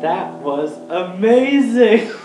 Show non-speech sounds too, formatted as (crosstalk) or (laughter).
That was amazing! (laughs)